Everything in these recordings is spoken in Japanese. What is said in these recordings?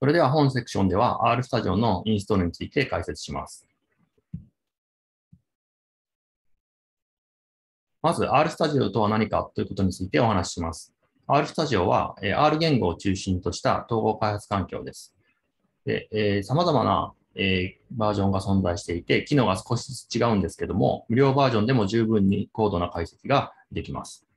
それでは本セクションでは RStudio のインストールについて解説します。まず RStudio とは何かということについてお話しします。RStudio は R 言語を中心とした統合開発環境です。で、えー、様々な、えー、バージョンが存在していて、機能が少しずつ違うんですけども、無料バージョンでも十分に高度な解析ができます。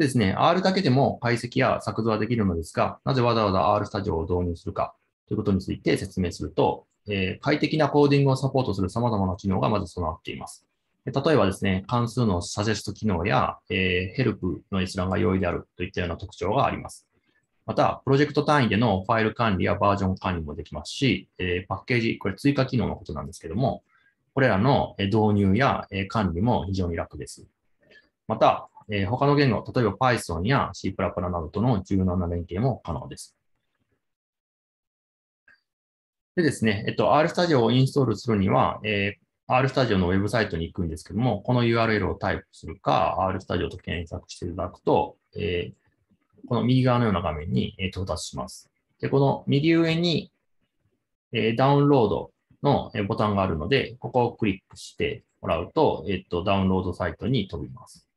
でですね、R だけでも解析や作図はできるのですが、なぜわざわざ R スタジオを導入するかということについて説明すると、えー、快適なコーディングをサポートする様々な機能がまず備わっています。例えばですね、関数のサジェスト機能や、えー、ヘルプの閲覧が容易であるといったような特徴があります。また、プロジェクト単位でのファイル管理やバージョン管理もできますし、えー、パッケージ、これ追加機能のことなんですけども、これらの導入や管理も非常に楽です。また、えー、他の言語、例えば Python や C++ などとの柔軟な連携も可能です。でですね、えっと、RStudio をインストールするには、えー、RStudio のウェブサイトに行くんですけども、この URL をタイプするか、RStudio と検索していただくと、えー、この右側のような画面に、え到達します。で、この右上に、えダウンロードのボタンがあるので、ここをクリックしてもらうと、えっと、ダウンロードサイトに飛びます。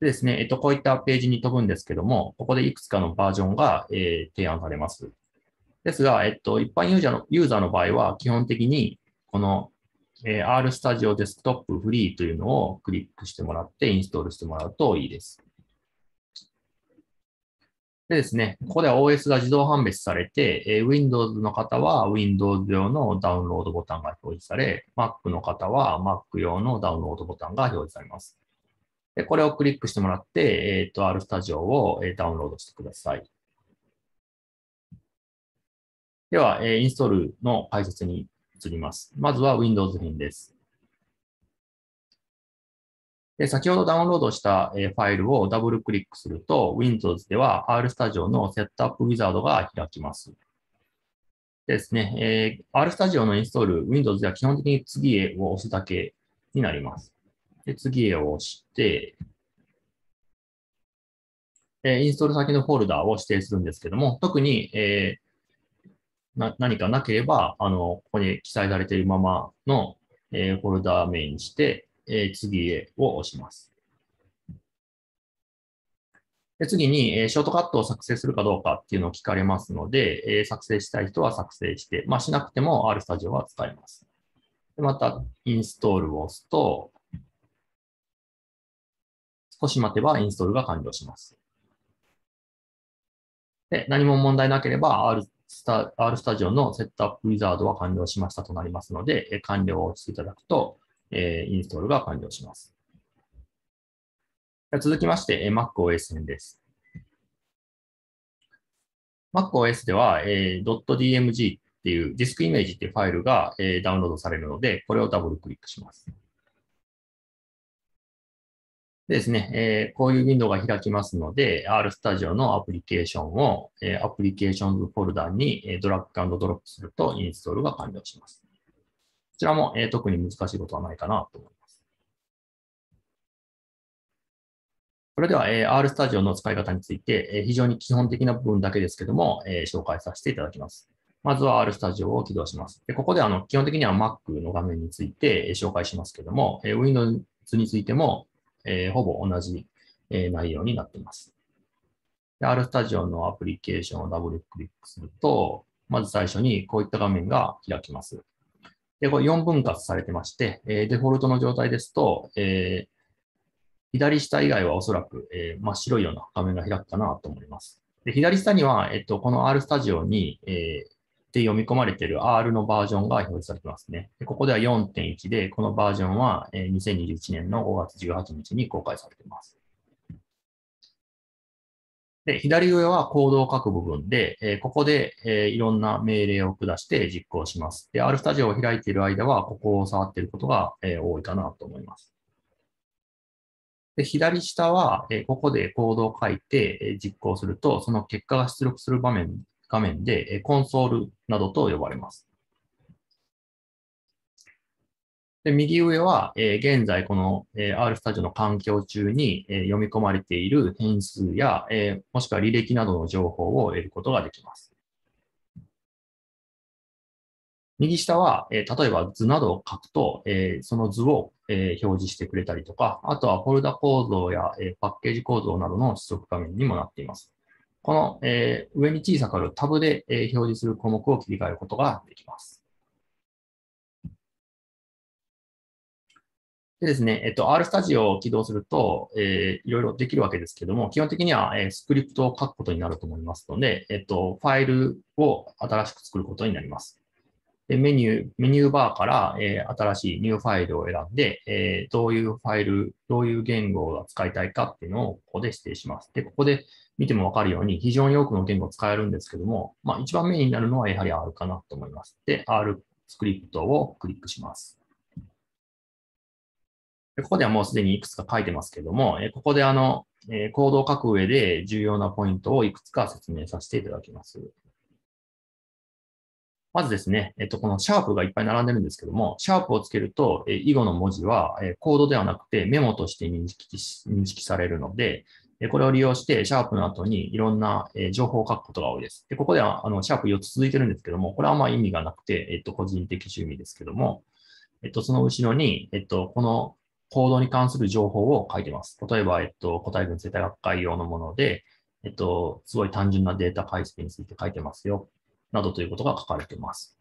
でですね、えっと、こういったページに飛ぶんですけども、ここでいくつかのバージョンが、えー、提案されます。ですが、えっと、一般ユーザーのユーザーの場合は、基本的に、この、えー、RStudio Desktop Free というのをクリックしてもらってインストールしてもらうといいです。でですね、ここでは OS が自動判別されて、えー、Windows の方は Windows 用のダウンロードボタンが表示され、Mac の方は Mac 用のダウンロードボタンが表示されます。で、これをクリックしてもらって、えっ、ー、と、RStudio をダウンロードしてください。では、えインストールの解説に移ります。まずは Windows 編です。で先ほどダウンロードした、ファイルをダブルクリックすると、Windows では RStudio のセットアップウィザードが開きます。ですね、えー、RStudio のインストール、Windows では基本的に次へを押すだけになります。で、次へを押して、えインストール先のフォルダを指定するんですけども、特に、えー、何かなければ、あの、ここに記載されているままの、え、フォルダ名にして、え、次へを押します。で次に、えー、ショートカットを作成するかどうかっていうのを聞かれますので、えー、作成したい人は作成して、まあ、しなくても RStudio は使えます。でまた、インストールを押すと、少し待てばインストールが完了します。で、何も問題なければ R スタ R スタジオのセットアップウィザードは完了しましたとなりますので、完了をしていただくと、えインストールが完了します。続きまして、MacOS 編です。MacOS では、え .dmg っていうディスクイメージっていうファイルが、えダウンロードされるので、これをダブルクリックします。でですね、えー、こういうウィンドウが開きますので、RStudio のアプリケーションを、えー、アプリケーションズフォルダに、えー、ドラッグドロップするとインストールが完了します。こちらも、えー、特に難しいことはないかなと思います。それでは、えー、RStudio の使い方について、えー、非常に基本的な部分だけですけども、えー、紹介させていただきます。まずは RStudio を起動します。でここであの基本的には Mac の画面について紹介しますけども、えー、Windows についても、えー、ほぼ同じ、えー、内容になっています。RStudio のアプリケーションをダブルクリックすると、まず最初にこういった画面が開きます。で、これ4分割されてまして、えー、デフォルトの状態ですと、えー、左下以外はおそらく、えー、真っ白いような画面が開くかなと思います。で左下には、えっと、この RStudio に、えー、で読み込まれている R のバージョンが表示されてますね。ここでは4.1で、このバージョンは2021年の5月18日に公開されています。で、左上はコードを書く部分で、えここで、えいろんな命令を下して実行します。で、RStudio を開いている間は、ここを触っていることが、え多いかなと思います。で、左下は、えここでコードを書いて、え実行すると、その結果が出力する場面画面でコンソールなどと呼ばれます。で右上は、え現在この、えー R スタジオの環境中に、え読み込まれている変数や、えもしくは履歴などの情報を得ることができます。右下は、え例えば図などを書くと、えその図を、え表示してくれたりとか、あとはフォルダ構造や、えパッケージ構造などの出力画面にもなっています。この、えー上に小さくあるタブで、えー表示する項目を切り替えることができます。でですね、えっと、R スタジオを起動すると、えーいろいろできるわけですけども、基本的には、えースクリプトを書くことになると思いますので、えっと、ファイルを新しく作ることになります。でメニュー、メニューバーから、えー新しいニューファイルを選んで、えーどういうファイル、どういう言語が使いたいかっていうのをここで指定します。で、ここで見てもわかるように非常に多くの言語を使えるんですけども、まあ一番メインになるのはやはり R かなと思います。で、R スクリプトをクリックします。ここではもうすでにいくつか書いてますけども、ここであの、コードを書く上で重要なポイントをいくつか説明させていただきます。まずですね、えっと、このシャープがいっぱい並んでるんですけども、シャープをつけると、えー以後の文字は、えコードではなくてメモとして認識認識されるので、えこれを利用して、シャープの後にいろんなえ情報を書くことが多いです。で、ここでは、あの、シャープ4つ続いてるんですけども、これはまあ意味がなくて、えっと、個人的趣味ですけども、えっと、その後ろに、えっと、このコードに関する情報を書いてます。例えば、えっと、個体群生態学会用のもので、えっと、すごい単純なデータ解析について書いてますよ、などということが書かれています。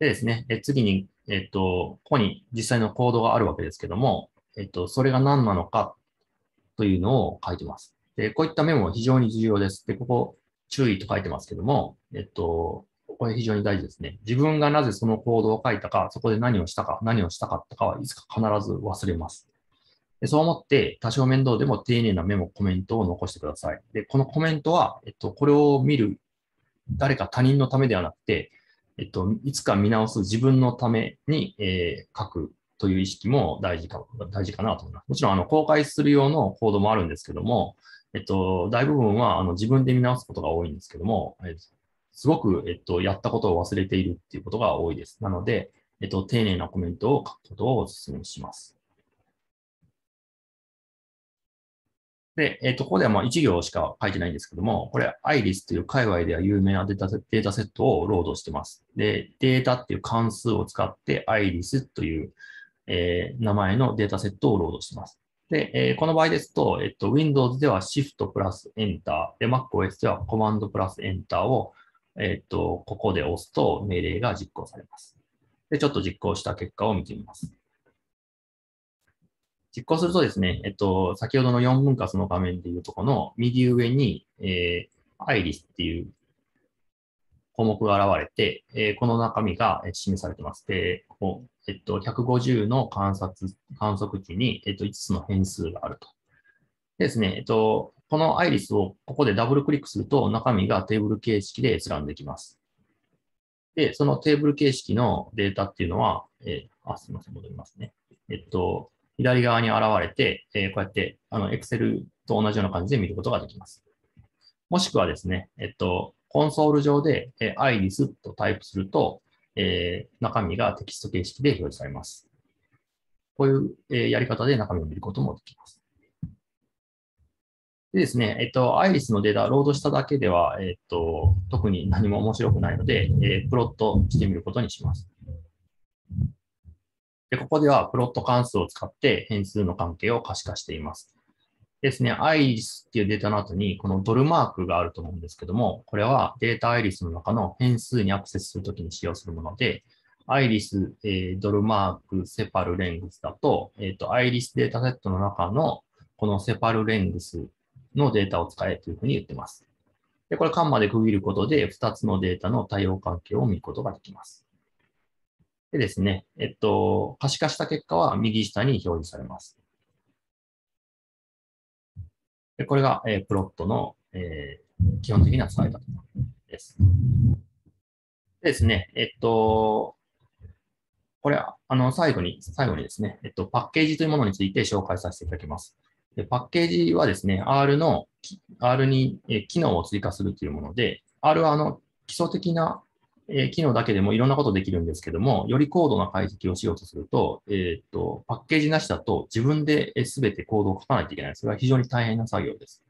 でですね、え次に、えっと、ここに実際のコードがあるわけですけども、えっと、それが何なのかというのを書いてます。で、こういったメモは非常に重要です。で、ここ、注意と書いてますけども、えっと、これ非常に大事ですね。自分がなぜそのコードを書いたか、そこで何をしたか、何をしたかったかはいつか必ず忘れます。そう思って、多少面倒でも丁寧なメモ、コメントを残してください。で、このコメントは、えっと、これを見る誰か他人のためではなくて、えっと、いつか見直す自分のために、えー書くという意識も大事か、大事かなと思います。もちろん、あの、公開する用のコードもあるんですけども、えっと、大部分は、あの、自分で見直すことが多いんですけども、えすごく、えっと、やったことを忘れているっていうことが多いです。なので、えっと、丁寧なコメントを書くことをお勧めします。で、えっと、ここではまあ1行しか書いてないんですけども、これ、アイリスという界隈では有名なデータセデータセットをロードしてます。で、データっていう関数を使って、アイリスという、えー名前のデータセットをロードしてます。で、えーこの場合ですと、えっと、Windows では Shift プラス Enter、で、MacOS では Command プラス Enter を、えっと、ここで押すと命令が実行されます。で、ちょっと実行した結果を見てみます。実行するとですね、えっと、先ほどの4分割の画面でいうとこの右上に、えー、アイリスっていう項目が現れて、えーこの中身が示されてます。で、ここえっと、150の観察、観測値に、えっと、5つの変数があると。でですね、えっと、このアイリスをここでダブルクリックすると中身がテーブル形式で閲覧できます。で、そのテーブル形式のデータっていうのは、えーあ、すみません、戻りますね。えっと、左側に現れて、えこうやって、あの、Excel と同じような感じで見ることができます。もしくはですね、えっと、コンソール上で、えー、iris とタイプすると、え中身がテキスト形式で表示されます。こういう、えやり方で中身を見ることもできます。でですね、えっと、アイリスのデータロードしただけでは、えっと、特に何も面白くないので、えープロットしてみることにします。で、ここではプロット関数を使って変数の関係を可視化しています。ですね、アイリスっていうデータの後に、このドルマークがあると思うんですけども、これはデータアイリスの中の変数にアクセスするときに使用するもので、アイリス、えードルマーク、セパルレングスだと、えっ、と、アイリスデータセットの中のこのセパルレングスのデータを使えというふうに言ってます。で、これカンマで区切ることで、2つのデータの対応関係を見ることができます。でですね、えっと、可視化した結果は右下に表示されます。でこれが、えープロットの、えー基本的な使い方です。でですね、えっと、これは、あの、最後に、最後にですね、えっと、パッケージというものについて紹介させていただきます。でパッケージはですね、R の、R に機能を追加するというもので、R はあの、基礎的なえー機能だけでもいろんなことできるんですけども、より高度な解析をしようとすると、えっ、と、パッケージなしだと自分ですべてコードを書かないといけない。それは非常に大変な作業です。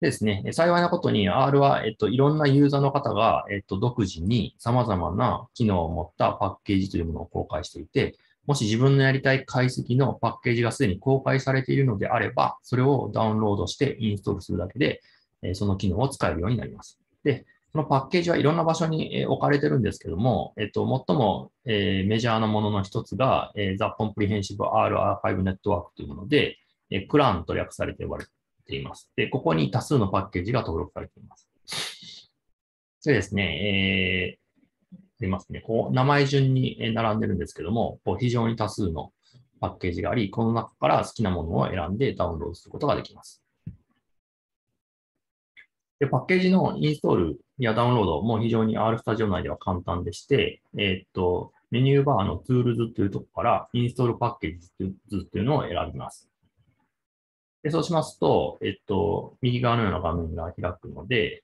でですね、幸いなことに R は、えっと、いろんなユーザーの方が、えっと、独自に様々な機能を持ったパッケージというものを公開していて、もし自分のやりたい解析のパッケージがすでに公開されているのであれば、それをダウンロードしてインストールするだけで、えその機能を使えるようになります。で、そのパッケージはいろんな場所に置かれてるんですけども、えっと、最も、えメジャーなものの一つが、えー The Comprehensive R Archive Network というもので、えー CLAN と略されて呼ばれています。で、ここに多数のパッケージが登録されています。でですね、えー出ますね。こう、名前順に並んでるんですけども、こう非常に多数のパッケージがあり、この中から好きなものを選んでダウンロードすることができます。で、パッケージのインストールやダウンロードも非常に RStudio 内では簡単でして、えっと、メニューバーの Tools というところからインストールパッケージというのを選びます。で、そうしますと、えっと、右側のような画面が開くので、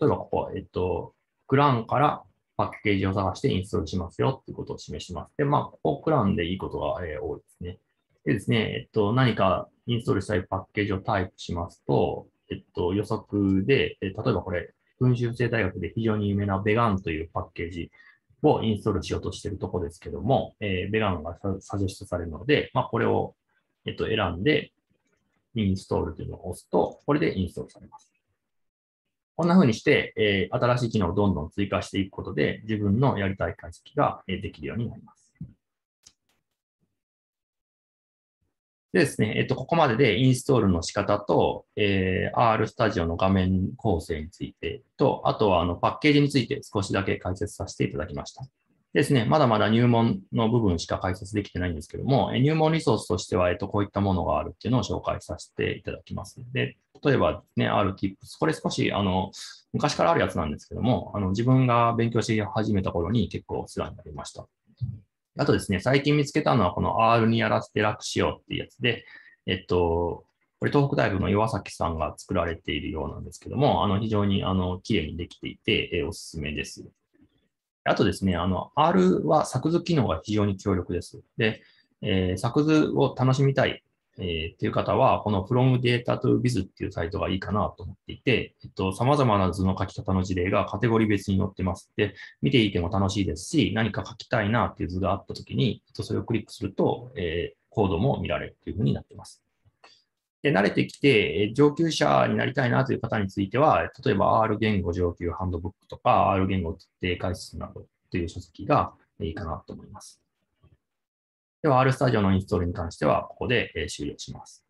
例えばここ、えっと、クランからパッケージを探してインストールしますよっていうことを示します。で、まあ、ここクランでいいことが、えー多いですね。でですね、えっと、何かインストールしたいパッケージをタイプしますと、えっと、予測で、え例えばこれ、群衆生大学で非常に有名なベガンというパッケージをインストールしようとしているところですけども、えーベガンがササジェストされるので、まあ、これを、えっと、選んで、インストールというのを押すと、これでインストールされます。こんな風にして、えー新しい機能をどんどん追加していくことで、自分のやりたい解析がえできるようになります。でですね、えっと、ここまででインストールの仕方と、えー R Studio の画面構成についてと、あとはあのパッケージについて少しだけ解説させていただきました。ですね、まだまだ入門の部分しか解説できてないんですけども、え入門リソースとしては、えっと、こういったものがあるっていうのを紹介させていただきます。で、例えばね、R Tips。これ少し、あの、昔からあるやつなんですけども、あの、自分が勉強し始めた頃に結構お世話になりました。あとですね、最近見つけたのはこの R にやらせて楽しようっていうやつで、えっと、これ東北大学の岩崎さんが作られているようなんですけども、あの、非常に、あの、綺麗にできていて、えおすすめです。あとですね、あの、R は作図機能が非常に強力です。で、えー作図を楽しみたい、えーっていう方は、この From Data to Biz っていうサイトがいいかなと思っていて、えっと、様々な図の書き方の事例がカテゴリー別に載ってます。で、見ていても楽しいですし、何か書きたいなっていう図があったときに、えっとそれをクリックすると、えーコードも見られるというふうになってます。で、慣れてきて、上級者になりたいなという方については、例えば R 言語上級ハンドブックとか、R 言語徹底解説などという書籍がいいかなと思います。では、R スタジオのインストールに関しては、ここで終了します。